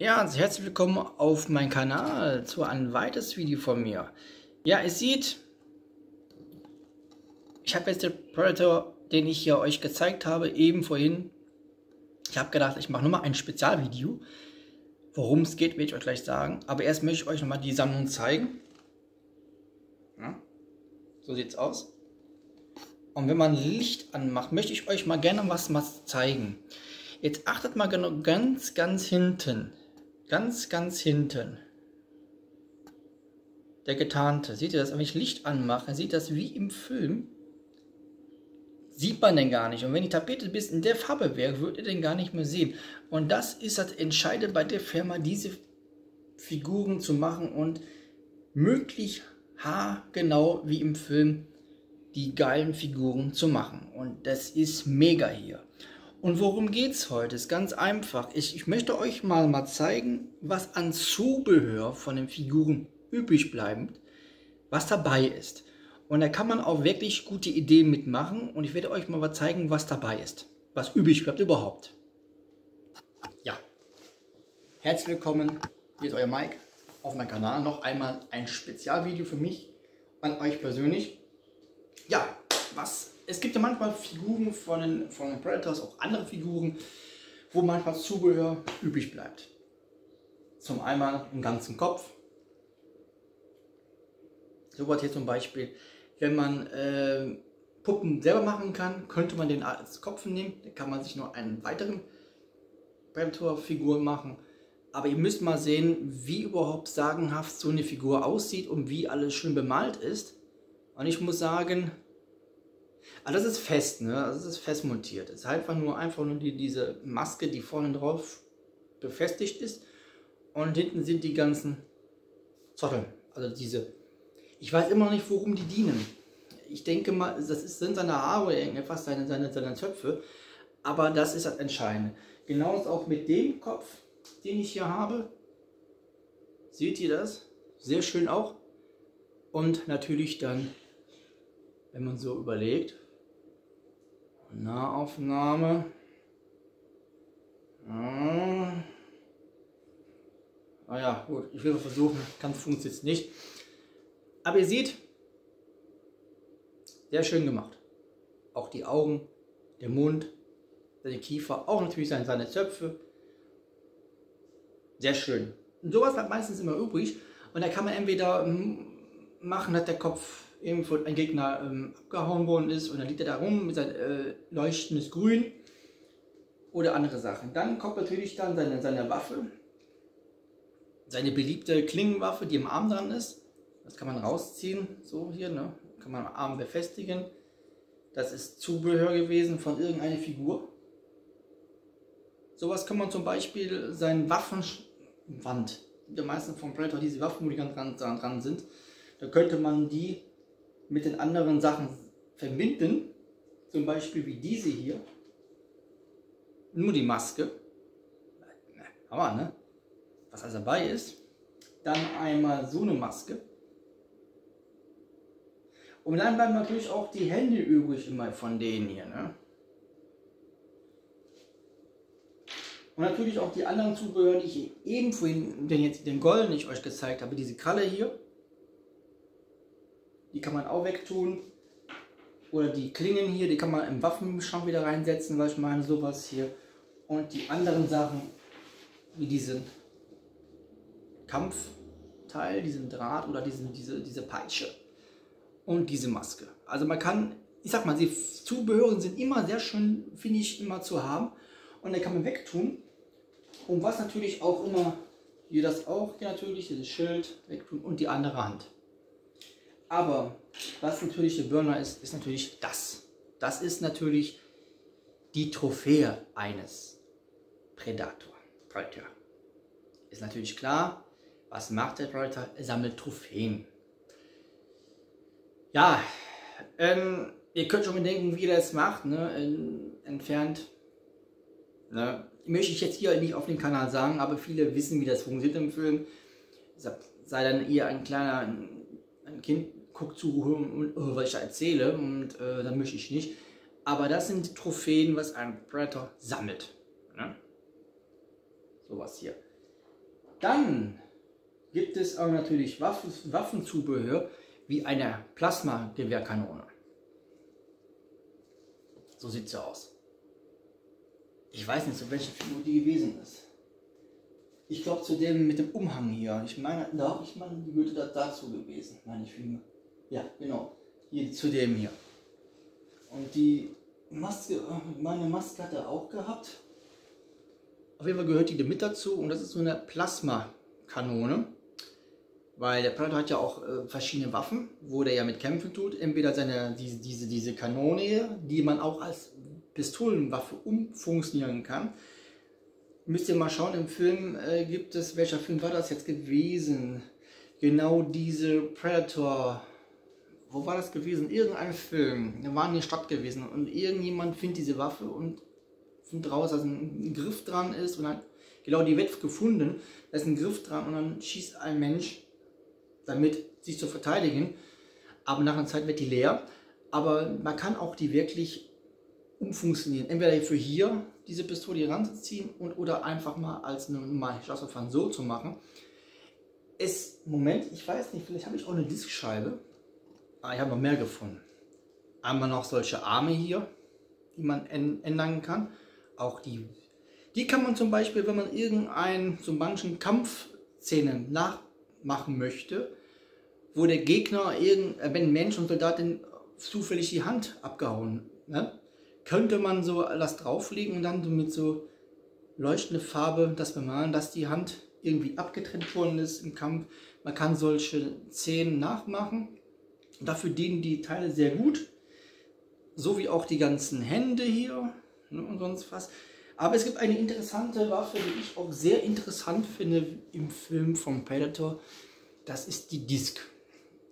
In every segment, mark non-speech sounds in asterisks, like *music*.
Ja, also herzlich willkommen auf meinem Kanal zu einem weiteres Video von mir. Ja, ihr seht, ich habe jetzt den Predator, den ich hier euch gezeigt habe, eben vorhin. Ich habe gedacht, ich mache nochmal ein Spezialvideo. Worum es geht, werde ich euch gleich sagen. Aber erst möchte ich euch nochmal die Sammlung zeigen. Ja, so sieht es aus. Und wenn man Licht anmacht, möchte ich euch mal gerne was mal zeigen. Jetzt achtet mal genau ganz, ganz hinten. Ganz, ganz hinten. Der Getarnte. Seht ihr das? Wenn ich Licht anmache, sieht das wie im Film. Sieht man den gar nicht. Und wenn die Tapete bis in der Farbe wäre, würdet ihr den gar nicht mehr sehen. Und das ist das Entscheidende bei der Firma, diese Figuren zu machen und möglichst haargenau wie im Film die geilen Figuren zu machen. Und das ist mega hier. Und worum es heute? Ist ganz einfach. Ich, ich möchte euch mal, mal zeigen, was an Zubehör von den Figuren übrig bleibt, was dabei ist. Und da kann man auch wirklich gute Ideen mitmachen. Und ich werde euch mal zeigen, was dabei ist. Was übrig bleibt überhaupt. Ja. Herzlich willkommen. Hier ist euer Mike auf meinem Kanal. Noch einmal ein Spezialvideo für mich an euch persönlich. Ja, was es gibt ja manchmal Figuren von den, von den Predators, auch andere Figuren, wo manchmal Zubehör übrig bleibt. Zum einmal im ganzen Kopf. So was hier zum Beispiel, wenn man äh, Puppen selber machen kann, könnte man den als Kopf nehmen. Da kann man sich noch einen weiteren Predator-Figur machen. Aber ihr müsst mal sehen, wie überhaupt sagenhaft so eine Figur aussieht und wie alles schön bemalt ist. Und ich muss sagen, aber das ist fest, ne? Das ist fest montiert. Es ist einfach nur, einfach nur die, diese Maske, die vorne drauf befestigt ist. Und hinten sind die ganzen Zotteln. Also diese. Ich weiß immer noch nicht, worum die dienen. Ich denke mal, das ist, sind seine Haare oder irgendetwas, seine, seine, seine Zöpfe. Aber das ist das Entscheidende. Genauso auch mit dem Kopf, den ich hier habe. Seht ihr das? Sehr schön auch. Und natürlich dann, wenn man so überlegt, Nahaufnahme. Ah. ah ja, gut, ich will mal versuchen, ganz funktioniert jetzt nicht. Aber ihr seht, sehr schön gemacht. Auch die Augen, der Mund, seine Kiefer, auch natürlich seine, seine Zöpfe. Sehr schön. Und sowas bleibt meistens immer übrig. Und da kann man entweder hm, machen, dass der Kopf irgendwo ein Gegner ähm, abgehauen worden ist und dann liegt er da rum mit seinem äh, leuchtendes Grün oder andere Sachen. Dann kommt natürlich dann seine, seine Waffe, seine beliebte Klingenwaffe, die im Arm dran ist. Das kann man rausziehen, so hier, ne? kann man am Arm befestigen. Das ist Zubehör gewesen von irgendeiner Figur. Sowas kann man zum Beispiel seinen Waffenwand, die meisten von Predator diese Waffen, wo die dran, dran sind, da könnte man die mit den anderen Sachen verbinden, zum Beispiel wie diese hier, nur die Maske, aber ne, was also dabei ist, dann einmal so eine Maske. Und dann bleiben natürlich auch die Hände übrig immer von denen hier, ne? Und natürlich auch die anderen Zubehör, die ich eben vorhin, den jetzt den Golden ich euch gezeigt habe, diese Kralle hier, die kann man auch wegtun. Oder die Klingen hier, die kann man im Waffenschrank wieder reinsetzen, weil ich meine, sowas hier. Und die anderen Sachen, wie diesen Kampfteil, diesen Draht oder diesen, diese, diese Peitsche und diese Maske. Also man kann, ich sag mal, die Zubehören sind immer sehr schön, finde ich, immer zu haben. Und dann kann man wegtun. Und was natürlich auch immer, hier das auch, natürlich, dieses Schild wegtun und die andere Hand. Aber was natürlich der Burner ist, ist natürlich das. Das ist natürlich die Trophäe eines Predator. Predator. Ist natürlich klar, was macht der Predator? Er sammelt Trophäen. Ja, ähm, ihr könnt schon mal denken, wie er das macht, ne? entfernt. Ne? Möchte ich jetzt hier nicht auf dem Kanal sagen, aber viele wissen, wie das funktioniert im Film. Sei dann eher ein kleiner ein Kind guckt zu, und, oh, was ich erzähle und äh, dann möchte ich nicht. Aber das sind Trophäen, was ein Predator sammelt. Ne? Sowas hier. Dann gibt es auch natürlich Waffen, Waffenzubehör wie eine Plasmagewehrkanone. So sieht sie aus. Ich weiß nicht, zu welcher Figur die gewesen ist. Ich glaube zu dem mit dem Umhang hier. Ich meine, da ich meine, die würde da dazu gewesen, meine Finger. Ja, genau. Hier zu dem hier. Und die Maske, meine Maske hat er auch gehabt. Auf jeden Fall gehört die mit dazu und das ist so eine Plasmakanone. Weil der Predator hat ja auch äh, verschiedene Waffen, wo der ja mit kämpfen tut. Entweder seine, diese, diese, diese Kanone, die man auch als Pistolenwaffe umfunktionieren kann. Müsst ihr mal schauen, im Film äh, gibt es, welcher Film war das jetzt gewesen? Genau diese Predator, wo war das gewesen? Irgendein Film, da war in der Stadt gewesen und irgendjemand findet diese Waffe und findet raus, dass ein Griff dran ist und dann, genau, die wird gefunden, da ist ein Griff dran und dann schießt ein Mensch damit sich zu verteidigen. Aber nach einer Zeit wird die leer. Aber man kann auch die wirklich umfunktionieren. Entweder für hier diese Pistole hier ranzuziehen und oder einfach mal als normale Schlossverfahren so zu machen. Es, Moment, ich weiß nicht, vielleicht habe ich auch eine Diskscheibe. Ah, ich habe noch mehr gefunden. Einmal noch solche Arme hier, die man ändern kann. Auch die, die kann man zum Beispiel, wenn man irgendeinen, so manchen Kampfszenen nach machen möchte, wo der Gegner, irgend, äh, wenn ein Mensch und Soldat zufällig die Hand abgehauen, ne? Könnte man so das drauflegen und dann mit so leuchtende Farbe das bemalen, dass die Hand irgendwie abgetrennt worden ist im Kampf. Man kann solche Szenen nachmachen. Dafür dienen die Teile sehr gut. So wie auch die ganzen Hände hier ne, und sonst was. Aber es gibt eine interessante Waffe, die ich auch sehr interessant finde im Film von Predator. Das ist die Disk.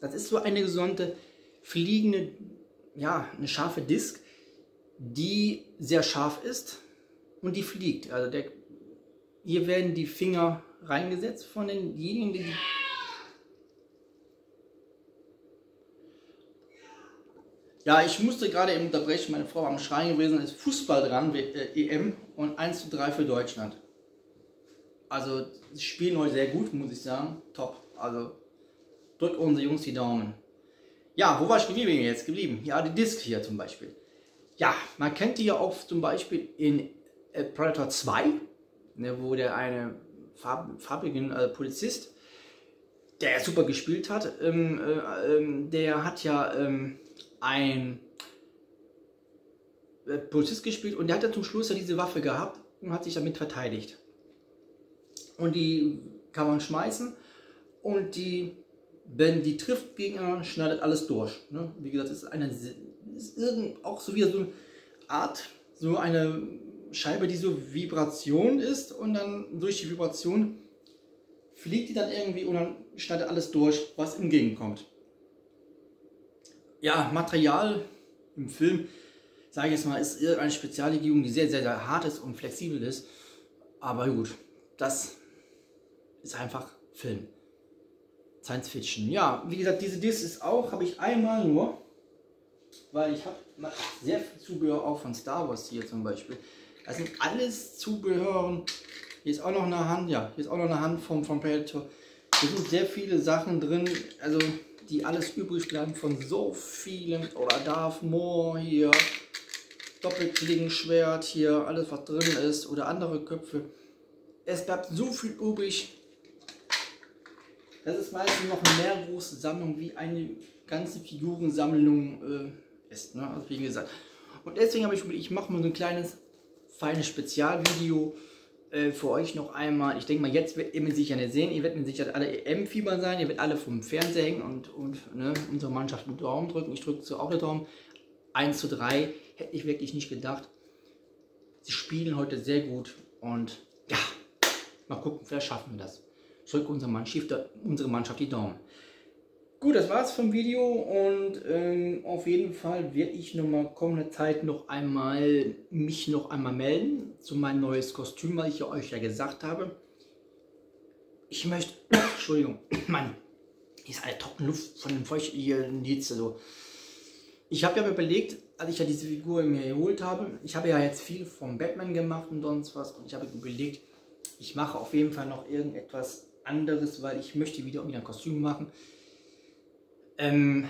Das ist so eine gesunde fliegende, ja, eine scharfe Disk, die sehr scharf ist und die fliegt. Also der, hier werden die Finger reingesetzt von denjenigen, die Ja, ich musste gerade eben unterbrechen, meine Frau war am Schreien gewesen, ist Fußball dran, äh, EM und 1 zu 3 für Deutschland. Also, sie spielen heute sehr gut, muss ich sagen. Top. Also, drückt unsere Jungs die Daumen. Ja, wo war ich geblieben jetzt geblieben? Ja, die Disc hier zum Beispiel. Ja, man kennt die ja auch zum Beispiel in äh, Predator 2, ne, wo der eine farb, farbigen äh, Polizist, der super gespielt hat, ähm, äh, ähm, der hat ja ähm, ein äh, Polizist gespielt und der hat dann zum Schluss ja diese Waffe gehabt und hat sich damit verteidigt. Und die kann man schmeißen und die, wenn die trifft gegen schneidet alles durch. Ne? Wie gesagt, es ist eine ist irgend, auch so wieder so eine Art, so eine Scheibe, die so Vibration ist und dann durch die Vibration fliegt die dann irgendwie und dann schneidet alles durch, was entgegenkommt ja, Material im Film, sage ich jetzt mal, ist eine Speziallegierung, die sehr, sehr, sehr hart ist und flexibel ist. Aber gut, das ist einfach Film. Science Fiction. Ja, wie gesagt, diese Disc ist auch, habe ich einmal nur, weil ich habe sehr viel Zubehör auch von Star Wars hier zum Beispiel. Das sind alles Zubehör. Hier ist auch noch eine Hand, ja, hier ist auch noch eine Hand vom, vom Predator. Hier sind sehr viele Sachen drin. Also die alles übrig bleiben von so vielen. Oder Darth Maul hier, Doppelklingenschwert hier, alles was drin ist. Oder andere Köpfe. Es bleibt so viel übrig. Das ist meistens noch eine mehr große Sammlung, wie eine ganze Figurensammlung äh, ist. Ne? Also wie gesagt. Und deswegen habe ich ich mache mal so ein kleines, feines Spezialvideo äh, für euch noch einmal, ich denke mal, jetzt wird ihr mit Sicherheit sehen, ihr werdet mit Sicherheit alle EM-Fieber sein, ihr werdet alle vom Fernseher hängen und, und ne, unsere Mannschaft einen Daumen drücken. Ich drücke so auch den Daumen. 1 zu 3 hätte ich wirklich nicht gedacht. Sie spielen heute sehr gut und ja, mal gucken, vielleicht schaffen wir das. Drückt unsere Mannschaft, unsere Mannschaft die Daumen. Gut, das war's vom Video und ähm, auf jeden Fall werde ich noch mal kommende Zeit noch einmal mich noch einmal melden zu meinem neues Kostüm, weil ich ja euch ja gesagt habe. Ich möchte, *coughs* Entschuldigung, *coughs* Mann, ist eine trockene Luft von dem Feucht hier so. Ich habe ja überlegt, als ich ja diese Figur mir geholt habe, ich habe ja jetzt viel vom Batman gemacht und sonst was und ich habe überlegt, ich mache auf jeden Fall noch irgendetwas anderes, weil ich möchte wieder wieder ein Kostüm machen. Ähm,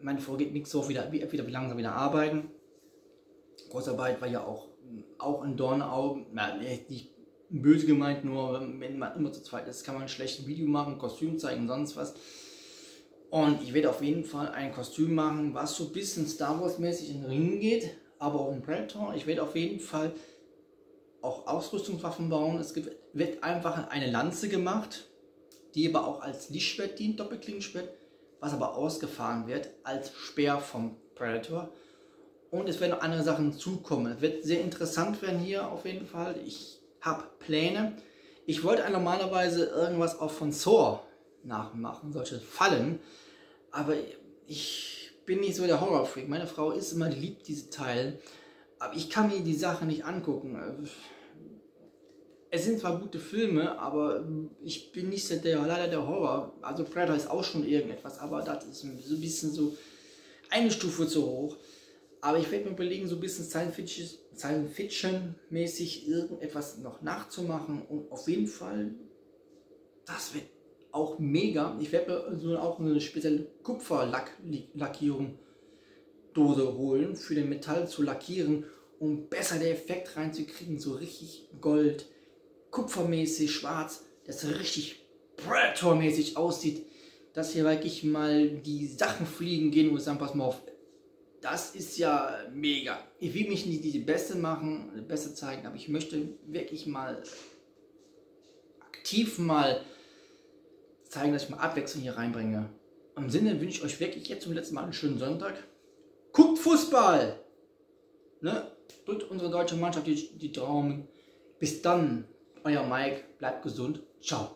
meine Frau geht nichts so wieder, wieder langsam wieder arbeiten. Kurzarbeit war ja auch, auch in Dornau, na, nicht böse gemeint, nur wenn man immer zu zweit ist, kann man ein Video machen, Kostüm zeigen, sonst was. Und ich werde auf jeden Fall ein Kostüm machen, was so ein bisschen Star Wars mäßig in den Ring geht, aber auch im Predator. Ich werde auf jeden Fall auch Ausrüstungswaffen bauen. Es wird einfach eine Lanze gemacht, die aber auch als Lichtschwert dient, Doppelklingenschwert, was aber ausgefahren wird als Speer vom Predator. Und es werden noch andere Sachen zukommen. Es wird sehr interessant werden hier auf jeden Fall. Ich habe Pläne. Ich wollte normalerweise irgendwas auch von Thor nachmachen, solche Fallen. Aber ich bin nicht so der Horrorfreak. Meine Frau ist immer, die liebt diese Teile. Aber ich kann mir die Sache nicht angucken. Es sind zwar gute Filme, aber ich bin nicht der, leider der Horror. Also Predator ist auch schon irgendetwas, aber das ist so ein bisschen so eine Stufe zu hoch. Aber ich werde mir überlegen, so ein bisschen Science-Fiction-mäßig irgendetwas noch nachzumachen. Und auf jeden Fall, das wird auch mega. Ich werde mir so auch eine spezielle Kupferlackierung Dose holen, für den Metall zu lackieren, um besser den Effekt reinzukriegen. So richtig Gold, kupfermäßig, schwarz, das richtig Predator-mäßig aussieht. Dass hier wirklich mal die Sachen fliegen gehen und sagen, pass mal auf, das ist ja mega. Ich will mich nicht die Beste machen, Beste zeigen, aber ich möchte wirklich mal aktiv mal zeigen, dass ich mal Abwechslung hier reinbringe. Im Sinne wünsche ich euch wirklich jetzt zum letzten Mal einen schönen Sonntag. Guckt Fußball! Ne? Drückt unsere deutsche Mannschaft die, die Daumen. Bis dann, euer Mike. Bleibt gesund. Ciao.